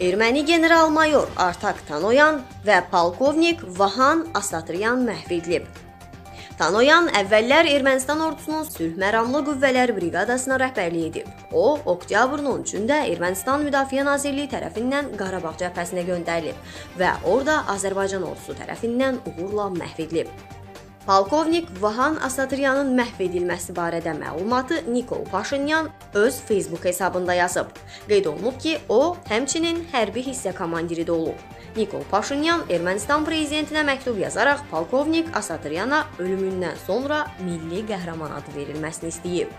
Erməni general-mayor Artak Tanoyan və polkovnik Vahan Asatryan məhv edilib. Tanoyan əvvəllər Ermənistan ordusunun sülh məramlı qüvvələr briqadasına rəhbərlik edib. O, oktyabrın 13-də Ermənistan Müdafiə Nazirliyi tərəfindən Qarabağ cəbhəsinə göndərilib və orada Azərbaycan ordusu tərəfindən uğurla məhv edilib. Polkovnik Vahan Asatryanın məhv edilməsi barədə məlumatı Nikol Paşinyan öz Facebook hesabında yazıb. Qeyd olunub ki, o, həmçinin hərbi hissə komandiri də olub. Nikol Paşinyan Ermənistan prezidentinə məktub yazaraq polkovnik Asatyana ölümündən sonra milli qəhrəman adı verilməsini istəyib.